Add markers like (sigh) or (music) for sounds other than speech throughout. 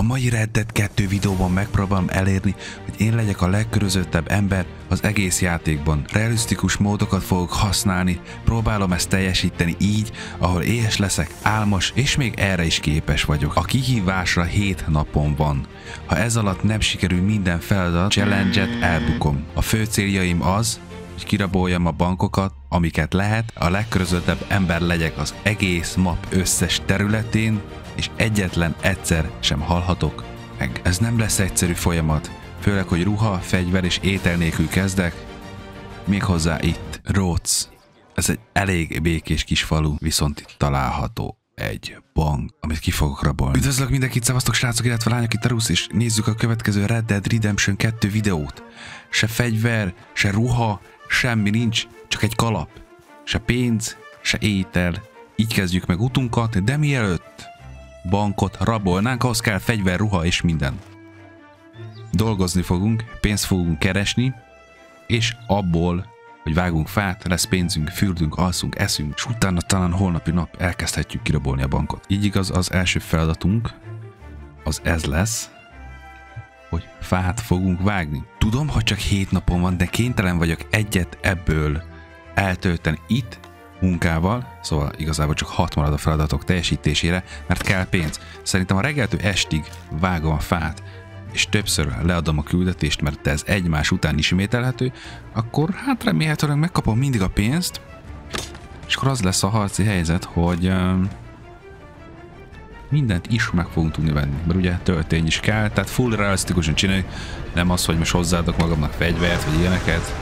A mai Red Dead 2 videóban megpróbálom elérni, hogy én legyek a legkörözöttebb ember az egész játékban. Realisztikus módokat fogok használni, próbálom ezt teljesíteni így, ahol éhes leszek, álmos, és még erre is képes vagyok. A kihívásra 7 napon van. Ha ez alatt nem sikerül minden feladat, challenge-et elbukom. A fő céljaim az, hogy kiraboljam a bankokat, amiket lehet, a legkörözöttebb ember legyek az egész map összes területén, és egyetlen egyszer sem halhatok meg. Ez nem lesz egyszerű folyamat, főleg, hogy ruha, fegyver és étel nélkül kezdek, méghozzá itt, Rhodes. Ez egy elég békés kis falu, viszont itt található egy bank, amit ki fogok rabolni. Üdvözlök mindenkit, szevasztok srácok, illetve lányok itt a Rusz, és nézzük a következő Red Dead Redemption 2 videót. Se fegyver, se ruha, semmi nincs, csak egy kalap. Se pénz, se étel. Így kezdjük meg utunkat, de mielőtt bankot rabolnánk, ahhoz kell fegyver, ruha és minden. Dolgozni fogunk, pénzt fogunk keresni, és abból, hogy vágunk fát, lesz pénzünk, fürdünk, alszunk, eszünk, és utána talán holnapi nap elkezdhetjük kirabolni a bankot. Így igaz, az első feladatunk az ez lesz, hogy fát fogunk vágni. Tudom, hogy csak hét napon van, de kénytelen vagyok egyet ebből eltölteni itt, munkával, szóval igazából csak hat marad a feladatok teljesítésére, mert kell pénz. Szerintem a reggeltől estig vágom a fát, és többször leadom a küldetést, mert ez egymás után ismételhető, akkor hát remélhetőleg megkapom mindig a pénzt, és akkor az lesz a harci helyzet, hogy uh, mindent is meg fogunk tudni venni, mert ugye töltény is kell, tehát full realisztikusan csinálni, nem az, hogy most hozzáadok magamnak fegyvert, vagy ilyeneket,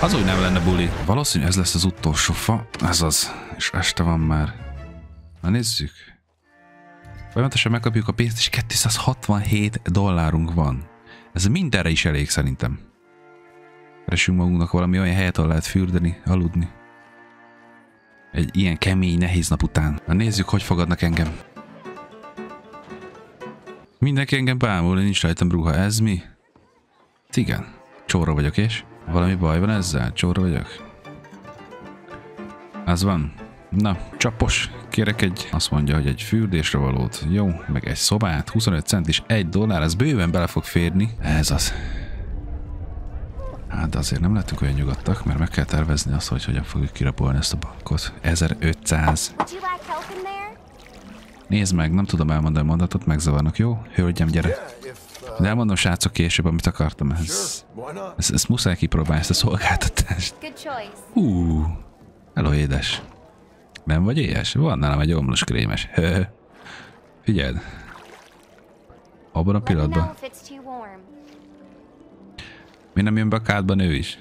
az úgy nem lenne buli. Valószínű ez lesz az utolsó fa. Ez az. És este van már. Na nézzük. Folyamatosan megkapjuk a pénzt, és 267 dollárunk van. Ez mindenre is elég szerintem. Keresünk magunknak valami olyan helyet, ahol lehet fürdeni, aludni. Egy ilyen kemény, nehéz nap után. Na nézzük, hogy fogadnak engem. Mindenki engem bámul, nincs rajtam ruha. Ez mi? Igen. Csóra vagyok, és? Valami baj van ezzel? Csóra vagyok? Az van. Na, csapos, kérek egy, azt mondja, hogy egy fürdésre valót. Jó, meg egy szobát, 25 cent és egy dollár, ez bőven bele fog férni. Ez az. Hát azért nem lettünk olyan nyugodtak, mert meg kell tervezni azt, hogy hogyan fogjuk kirapolni ezt a bankot. 1500. Nézd meg, nem tudom elmondani a mondatot, megzavarnak, jó? Hölgyem, gyere. De elmondom srácok később, amit akartam. Ez, ez, ez muszáj kipróbálni ezt a szolgáltatást. Hú, hello édes. Nem vagy éhes? Van nálam egy omlós krémes. Figyeld. Abban a pillanatban. Mi nem jön be a kádban ő is?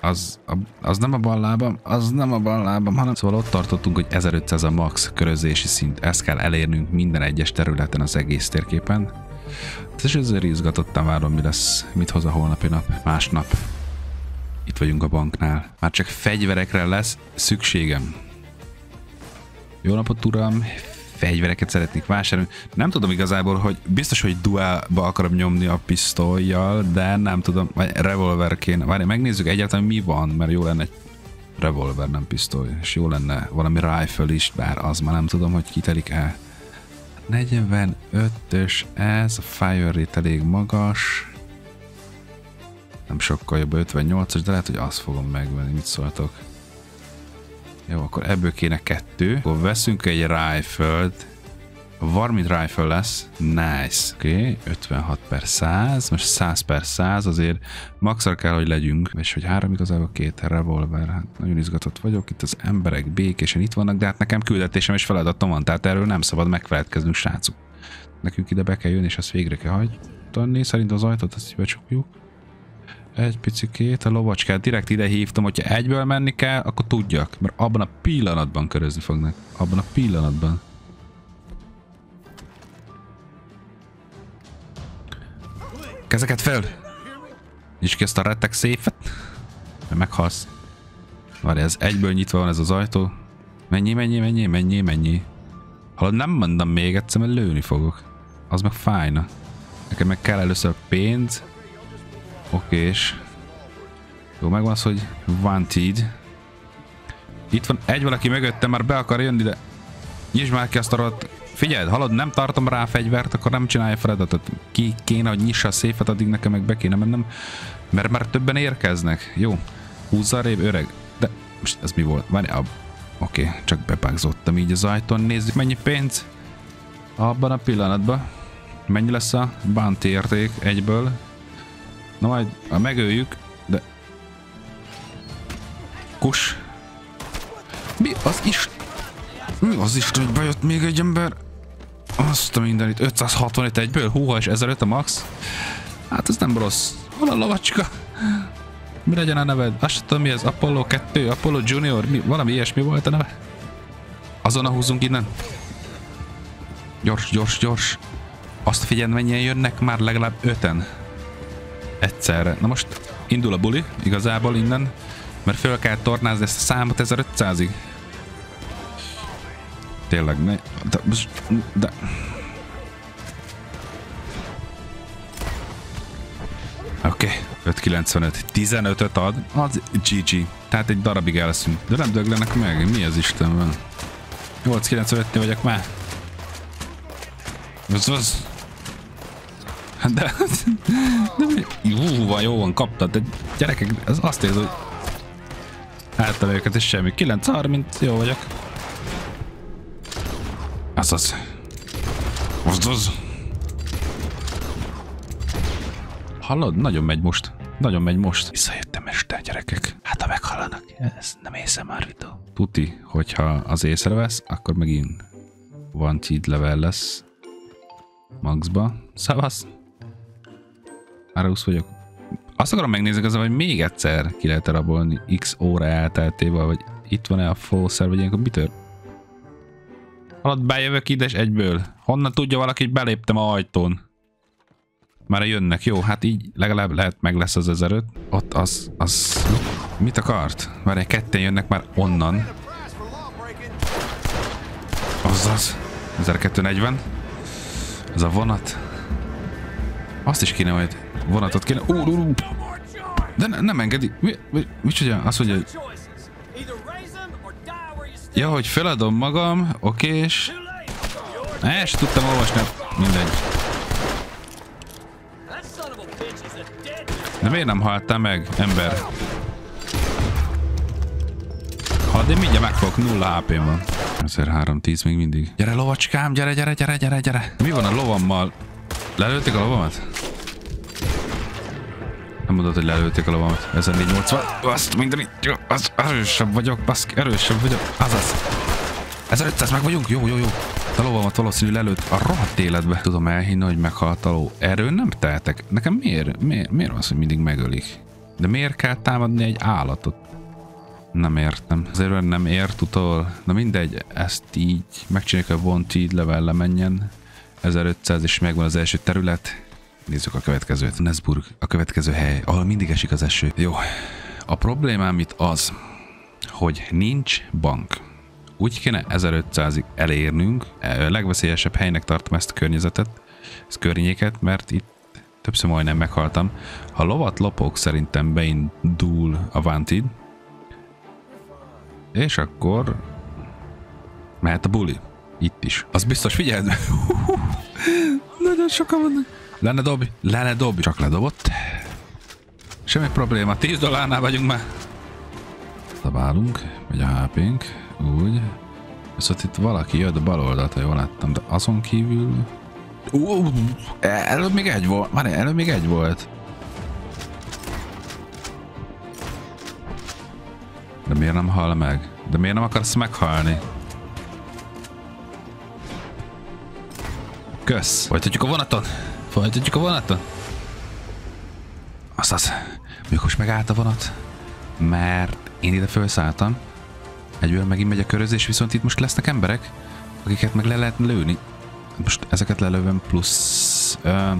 az, az nem a bal lábam, az nem a bal lábam, hanem szóval ott tartottunk, hogy 1500 a max körözési szint. Ezt kell elérnünk minden egyes területen az egész térképen. És ezzel izgatottan várom, mi lesz, mit hoz a holnapi nap, másnap. Itt vagyunk a banknál. Már csak fegyverekre lesz szükségem. Jó napot, uram! fegyvereket szeretnék vásárolni. Nem tudom igazából, hogy biztos, hogy duálba akarom nyomni a pisztolyjal, de nem tudom, vagy revolver kéne. Várj, megnézzük egyáltalán mi van, mert jó lenne egy revolver, nem pisztoly, és jó lenne valami rifle is, bár az már nem tudom, hogy kitelik el. 45-ös ez, a fire rate elég magas. Nem sokkal jobb 58-as, de lehet, hogy azt fogom megvenni, mit szóltok. Jó, akkor ebből kéne kettő. Akkor veszünk egy rifle-t. Varmint rifle lesz. Nice. Oké, okay. 56 per 100. Most 100 per 100 azért maxra kell, hogy legyünk. És hogy három igazából két revolver. Hát nagyon izgatott vagyok. Itt az emberek békésen itt vannak, de hát nekem küldetésem és feladatom van. Tehát erről nem szabad megfeledkeznünk, srácok. Nekünk ide be kell jönni, és ezt végre kell hagyni. Szerintem az ajtót azt becsukjuk. Egy picikét, a lovacskát direkt ide hívtam, hogyha egyből menni kell, akkor tudjak, mert abban a pillanatban körözni fognak. Abban a pillanatban. Kezeket fel! Nyisd ki ezt a rettek széfet, mert meghalsz. Várj, ez egyből nyitva van ez az ajtó. Mennyi, mennyi, mennyi, mennyi, mennyi. Hallod, nem mondom még egyszer, mert lőni fogok. Az meg fájna. Nekem meg kell először pénz, Okés. Jó, megvan az, hogy wanted. Itt van egy valaki mögöttem, már be akar jönni, de nyisd már ki azt a rohadt figyeld, halad, nem tartom rá a fegyvert, akkor nem csinálja feladatot. Ki kéne, hogy nyissa a széfet, addig nekem meg be kéne mennem, mert már többen érkeznek. Jó, húzza rév, öreg. De most ez mi volt? Várj, ab... Oké, csak bepágzottam így az ajtón. Nézzük, mennyi pénz abban a pillanatban. Mennyi lesz a bounty érték egyből. Na majd, ha megöljük, de... Kus. Mi az is? Mi az is, hogy bejött még egy ember? Azt a mindenit, 565 egyből, húha, és 1005 a max? Hát ez nem rossz. Hol a lovacska? Mi legyen a neved? Azt tudom mi ez, Apollo 2, Apollo Junior, mi, valami ilyesmi volt a neve? Azon a húzunk innen. Gyors, gyors, gyors. Azt figyeld, mennyien jönnek, már legalább öten. Egyszerre. Na most indul a buli, igazából innen, mert föl kell tornázni ezt a számot 1500-ig. Tényleg, ne... De... de... Oké, okay. 595. 15-öt ad, az GG. Tehát egy darabig elszünk. De nem döglenek meg, mi az Isten van? 895 vagyok már. Az az. De, de jó van, jó van, kaptad, de gyerekek, ez azt érzi, hogy által őket is semmi. 930, jó vagyok. Azaz. Azaz. Hallod? Nagyon megy most. Nagyon megy most. Visszajöttem este, gyerekek. Hát ha meghallanak, ez nem észre már videó. Tuti, hogyha az észrevesz, akkor megint van cheat level lesz. Maxba. Szavasz. Árusz vagyok. Azt akarom megnézni az, hogy még egyszer ki lehet rabolni x óra elteltével, vagy itt van-e a fószer, vagy ilyenkor mitől? Alatt bejövök ide, és egyből. Honnan tudja valaki, hogy beléptem a ajtón? Már jönnek, jó, hát így legalább lehet meg lesz az 1005. Ott az, az... Mit akart? Már egy ketten jönnek már onnan. Azaz. 1240. Ez a vonat. Azt is kéne majd vonatot kéne. Ú, ú, ú. De ne, nem engedi. Mi, mi, mi csinálja? Azt mondja, hogy... Ja, hogy feladom magam, oké, és... És tudtam olvasni, mindegy. De miért nem haltál meg, ember? Ha, de mindjárt megfog, nulla hp van. 1310 még mindig. Gyere lovacskám, gyere, gyere, gyere, gyere, gyere. Mi van a lovammal? Lelőtték a lovamat? Nem mondod, hogy lelőtték a lovamat. 1480. Azt minden jó, az erősebb vagyok, baszki, erősebb vagyok. Azaz. 1500 meg vagyunk? Jó, jó, jó. A lovamat valószínű lelőtt a rohadt életbe. Tudom elhinni, hogy meghalt a ló. Erről nem tehetek. Nekem miért, miért, miért az, hogy mindig megölik? De miért kell támadni egy állatot? Nem értem. Azért nem ért utol. Na mindegy, ezt így megcsináljuk, hogy Wanted level lemenjen. 1500 és megvan az első terület. Nézzük a következőt. Nesburg, a következő hely, ahol mindig esik az eső. Jó. A problémám itt az, hogy nincs bank. Úgy kéne 1500-ig elérnünk. A legveszélyesebb helynek tartom ezt a környezetet, ezt környéket, mert itt többször majdnem meghaltam. Ha lovat lopok, szerintem beindul a Vanted. És akkor mehet a buli. Itt is. Az biztos, figyeld! (laughs) Nagyon sokan vannak. Lenne dob, lenne dob, csak ledobott. Semmi probléma, 10 dollárnál vagyunk már. Szabálunk, vagy a HP-nk, úgy. Viszont itt valaki jött bal oldalt, ha jól láttam, de azon kívül... Uh, előbb még egy volt, már előbb még egy volt. De miért nem hal meg? De miért nem akarsz meghalni? Kösz. Folytatjuk a vonaton. Folytatjuk a vonaton. Azaz, Mikor megállt a vonat, mert én ide felszálltam. Egyből megint megy a körözés, viszont itt most lesznek emberek, akiket meg le lehet lőni. Most ezeket lelövöm plusz uh,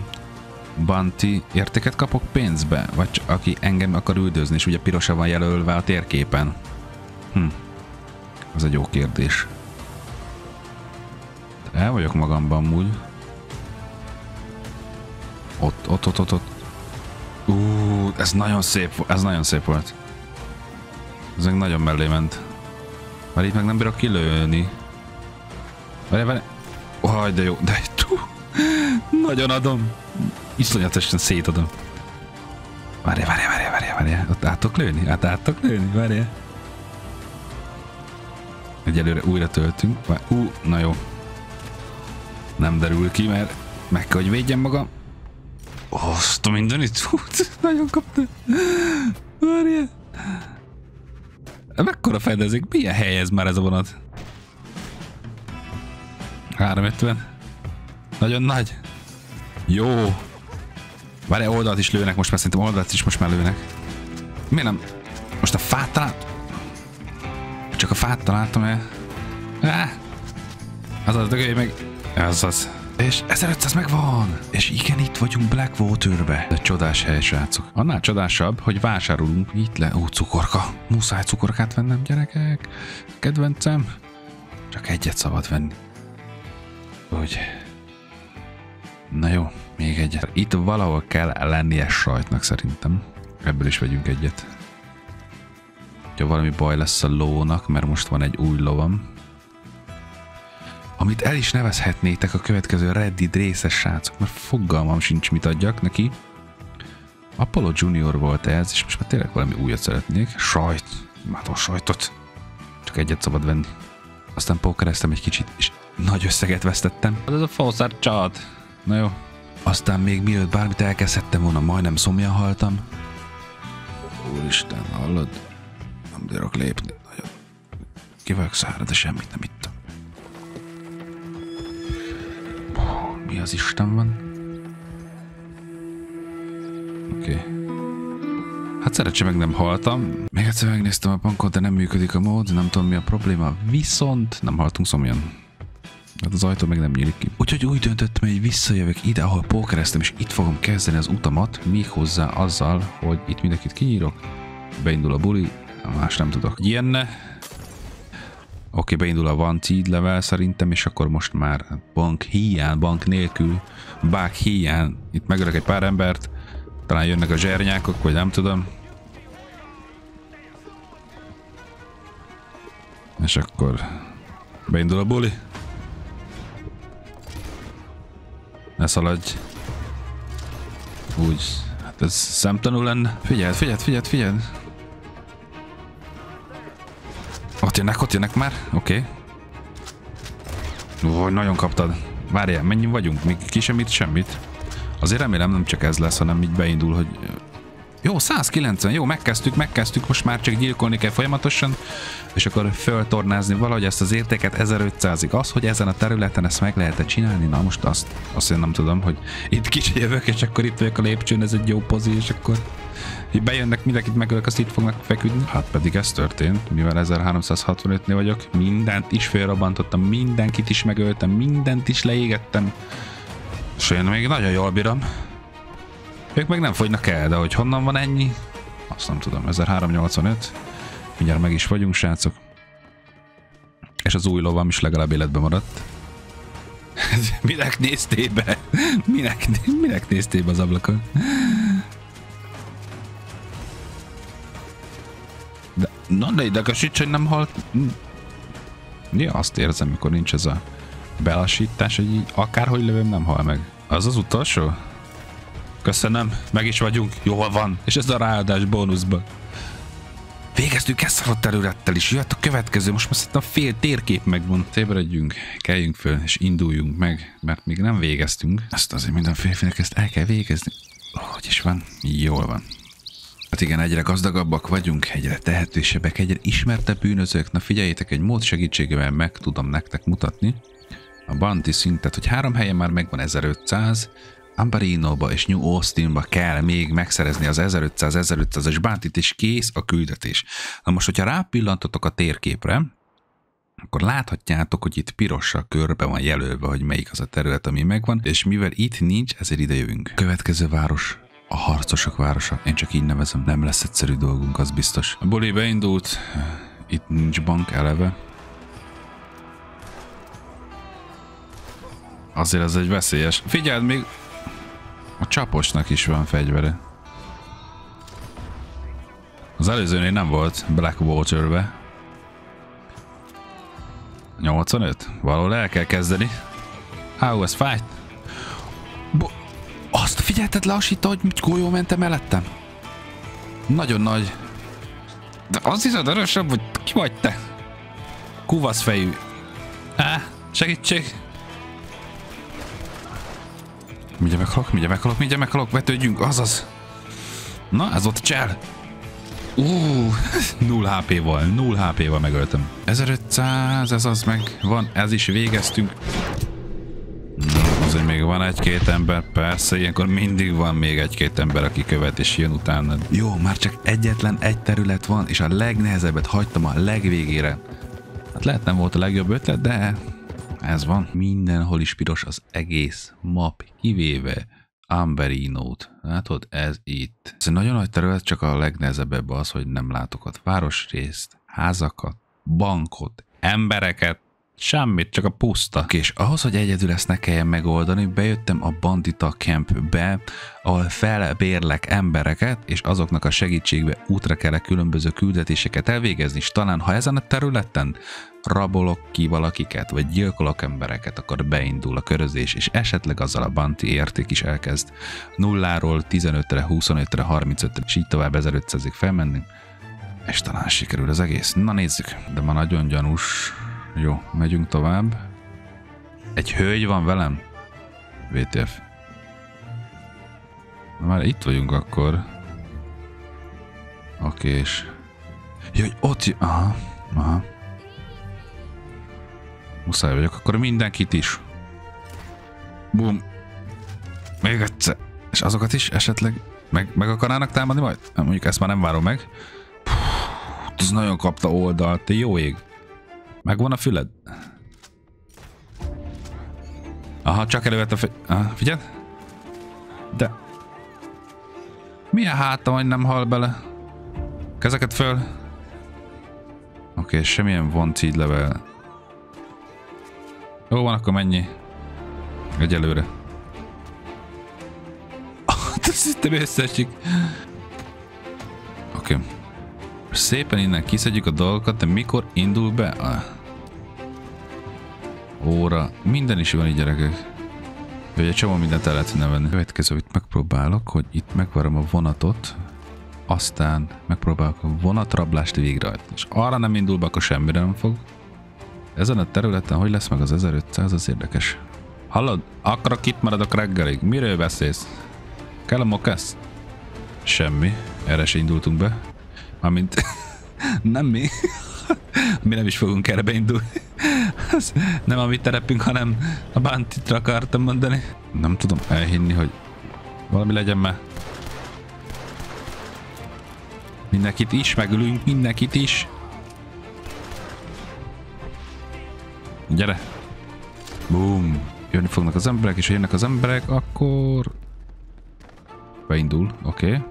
Banti értéket kapok pénzbe? Vagy csak aki engem akar üldözni, és ugye pirosa van jelölve a térképen? Hm. Az egy jó kérdés. El vagyok magamban úgy. Ott, ott, ott, ott, ott. Ú, ez nagyon szép, ez nagyon szép volt. Ez meg nagyon mellé ment. Mert itt meg nem bírok kilőni. Várj, várj. Oh, de jó, de tú, (laughs) nagyon adom. Iszonyatosan szétadom. Várj, várj, várj, várj, várj. Ott átok lőni? Hát átok lőni? Várj. Egyelőre újra töltünk. Ú, na jó. Nem derül ki, mert meg kell, hogy védjem magam. Azt a mindenit. Hú, nagyon kapta. Várj. Mekkora fedezik? Milyen hely ez már ez a vonat? 350. Nagyon nagy. Jó. Várj, oldalt is lőnek most már, szerintem oldalt is most már lőnek. Miért nem? Most a fát talált? Csak a fát találtam el. Ah. Az dögölj meg. Ez az. És 1500 megvan! És igen, itt vagyunk Blackwaterbe. De csodás hely, srácok. Annál csodásabb, hogy vásárolunk itt le. Ó, cukorka. Muszáj cukorkát vennem, gyerekek. Kedvencem. Csak egyet szabad venni. Úgy. Na jó, még egyet. Itt valahol kell lennie sajtnak szerintem. Ebből is vegyünk egyet. Ha valami baj lesz a lónak, mert most van egy új lovam, amit el is nevezhetnétek a következő Reddit részes srácok, mert fogalmam sincs, mit adjak neki. Apollo Junior volt ez, és most már tényleg valami újat szeretnék. Sajt. Imádom sajtot. Csak egyet szabad venni. Aztán pókereztem egy kicsit, és nagy összeget vesztettem. Ez a falszár csad. Na jó. Aztán még mielőtt bármit elkezdhettem volna, majdnem szomjan haltam. Úristen, hallod? Nem bírok lépni. Nagyon. Ki vagyok szára, de semmit nem ittam. Mi az Isten van? Oké. Okay. Hát szeretse meg nem haltam. Még egyszer megnéztem a bankot, de nem működik a mód, nem tudom mi a probléma. Viszont nem haltunk szomjan. Hát az ajtó meg nem nyílik ki. Úgyhogy úgy döntöttem, hogy visszajövök ide, ahol pókereztem, és itt fogom kezdeni az utamat, hozzá azzal, hogy itt mindenkit kinyírok, beindul a buli, más nem tudok. Ilyenne, Oké, beindul a Van Seed level szerintem, és akkor most már bank hiány, bank nélkül, bák hiány, itt megölök egy pár embert, talán jönnek a zsernyákok, vagy nem tudom. És akkor beindul a buli. Ne szaladj. Úgy, hát ez szemtanú lenne. Figyeld, figyeld, figyeld, figyeld. Ott jönnek, ott jönnek már. Oké. Okay. Ó, nagyon kaptad. Várjál, mennyi vagyunk? Még ki semmit, semmit. Azért remélem nem csak ez lesz, hanem így beindul, hogy... Jó, 190, jó, megkezdtük, megkezdtük, most már csak gyilkolni kell folyamatosan, és akkor föltornázni valahogy ezt az értéket 1500-ig. Az, hogy ezen a területen ezt meg lehet -e csinálni, na most azt, azt én nem tudom, hogy itt kicsit jövök, és akkor itt vagyok a lépcsőn, ez egy jó pozi, és akkor bejönnek, mindenkit megölök, azt itt fognak feküdni. Hát pedig ez történt, mivel 1365-nél vagyok, mindent is felrobbantottam, mindenkit is megöltem, mindent is leégettem. És én még nagyon jól bírom. Ők meg nem fogynak el, de hogy honnan van ennyi, azt nem tudom, 1385. Mindjárt meg is vagyunk, srácok. És az új lovam is legalább életben maradt. (laughs) minek néztél be? Minek, minek néztél be az ablakon? Na de idegesíts, hogy nem halt. Ja, azt érzem, mikor nincs ez a belassítás, hogy így akárhogy lövöm, nem hal meg. Az az utolsó? Köszönöm, meg is vagyunk, jól van. És ez a ráadás bónuszba. Végeztük ezt a területtel is, jöhet a következő, most már szerintem fél térkép megvan. Ébredjünk, keljünk föl, és induljunk meg, mert még nem végeztünk. Ezt azért minden férfinek ezt el kell végezni. Hogy is van? Jól van. Hát igen, egyre gazdagabbak vagyunk, egyre tehetősebbek, egyre ismertebb bűnözők. Na figyeljétek, egy mód segítségével meg tudom nektek mutatni a Bounty szintet, hogy három helyen már megvan 1500, Ambarino-ba és New Austin-ba kell még megszerezni az 1500-1500-es bántit, és kész a küldetés. Na most, hogyha rápillantotok a térképre, akkor láthatjátok, hogy itt pirossal körbe van jelölve, hogy melyik az a terület, ami megvan, és mivel itt nincs, ezért ide jövünk. Következő város a harcosok városa. Én csak így nevezem. Nem lesz egyszerű dolgunk, az biztos. A buli beindult. Itt nincs bank eleve. Azért ez egy veszélyes. Figyeld, még a csaposnak is van fegyvere. Az előzőnél nem volt Blackwater-be. 85? Valahol el kell kezdeni. Áú, ez fájt. Bo azt figyelted le, Asita, hogy golyó mente mellettem? Nagyon nagy. De az hiszed erősebb, hogy ki vagy te? Kuvasz fejű. Á, segítség! Mindjárt meghalok, mindjárt meghalok, mindjárt meghalok, vetődjünk, azaz. Na, ez ott csel. Uh, 0 HP-val, 0 HP-val megöltem. 1500, ez az meg van, ez is végeztünk. Na, azért még van egy-két ember, persze, ilyenkor mindig van még egy-két ember, aki követ és jön utána. Jó, már csak egyetlen egy terület van, és a legnehezebbet hagytam a legvégére. Hát lehet nem volt a legjobb ötlet, de ez van. Mindenhol is piros az egész map, kivéve Amberinót. Látod, ez itt. Ez egy nagyon nagy terület, csak a legnehezebb az, hogy nem látok ott városrészt, házakat, bankot, embereket, Semmit, csak a puszta. És ahhoz, hogy egyedül ezt ne kelljen megoldani, bejöttem a Bandita Campbe, ahol felbérlek embereket, és azoknak a segítségbe útra kell különböző küldetéseket elvégezni, és talán ha ezen a területen rabolok ki valakiket, vagy gyilkolok embereket, akkor beindul a körözés, és esetleg azzal a banti érték is elkezd nulláról 15-re, 25-re, 35-re, és így tovább 1500-ig felmenni, és talán sikerül az egész. Na nézzük, de ma nagyon gyanús. Jó, megyünk tovább. Egy hölgy van velem? VTF. Na már itt vagyunk akkor. Oké, és... Jaj, ott... Aha, aha. Muszáj vagyok, akkor mindenkit is. Bum. Még egyszer. És azokat is esetleg meg, meg akarnának támadni majd? Mondjuk ezt már nem várom meg. Puh, ez nagyon kapta oldalt, jó ég. Megvan a füled? Aha, csak elővett a. Aha, figyeld? De... Milyen hátam, hogy nem hal bele? Kezeket föl. Oké, okay, semmilyen von level. Jó van, akkor mennyi. Egyelőre. (laughs) Azt hittem összeesik. Oké. Okay. Szépen innen kiszedjük a dolgokat, de mikor indul be a óra? Minden is van így gyerekek. Egy csomó mindent el lehet venni. Következő, itt megpróbálok, hogy itt megvarom a vonatot, aztán megpróbálok a vonatrablást végrehajtani. És arra nem indul be, akkor semmire nem fog. Ezen a területen hogy lesz meg az 1500, az érdekes. Hallod? Akkor itt maradok reggelig. Miről beszélsz? Kell a mokesz? Semmi. Erre se indultunk be. Mármint (laughs) nem mi. mi nem is fogunk erre beindulni. Nem a mi terepünk, hanem a Bantitra akartam mondani. Nem tudom elhinni, hogy valami legyen már. Mindenkit is, megülünk mindenkit is. Gyere! Boom! Jönni fognak az emberek, és ha jönnek az emberek, akkor... Beindul, oké. Okay.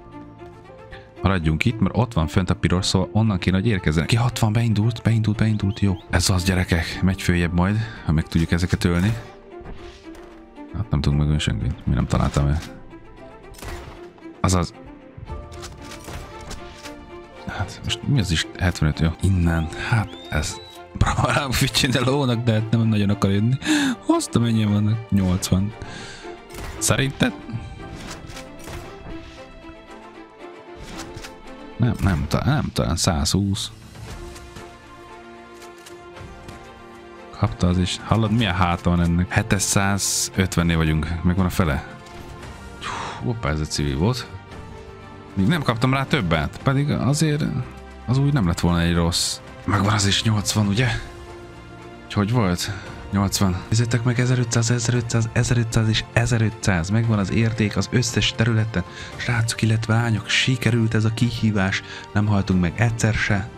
Maradjunk itt, mert ott van fönt a piros, szóval onnan kéne, hogy érkezzenek. Ki 60, beindult, beindult, beindult, jó. Ez az gyerekek, megy följebb majd, ha meg tudjuk ezeket ölni. Hát nem tudunk megölni senkit, mi nem találtam el. Azaz. Hát most mi az is 75, jó? Innen, hát ez (laughs) Bravo, de lónak, de hát nem nagyon akar jönni. Azt mennyien vannak? 80. Szerinted? Nem, nem, nem, talán 120. Kapta az is. Hallod, milyen háta van ennek? 750-nél vagyunk. Megvan a fele. Hoppá, ez egy civil volt. Még nem kaptam rá többet, pedig azért az úgy nem lett volna egy rossz. Megvan az is 80, ugye? Hogy volt? 80. Nézzétek meg 1500, 1500, 1500 és 1500. Megvan az érték az összes területen. Srácok, illetve lányok, sikerült ez a kihívás. Nem haltunk meg egyszer se.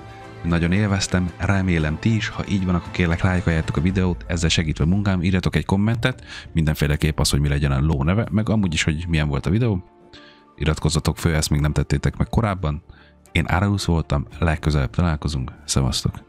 Nagyon élveztem, remélem ti is, ha így van, akkor kérlek lájkoljátok a videót, ezzel segítve munkám, írjatok egy kommentet, mindenféleképp az, hogy mi legyen a ló neve, meg amúgy is, hogy milyen volt a videó. Iratkozzatok föl, ezt még nem tettétek meg korábban. Én Araus voltam, legközelebb találkozunk, szevasztok!